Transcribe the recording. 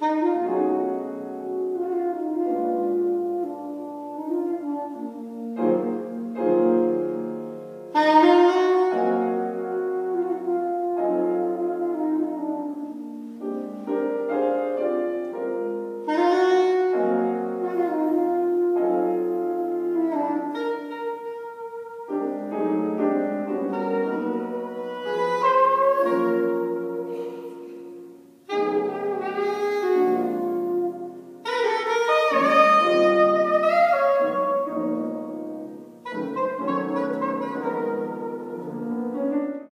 Hello.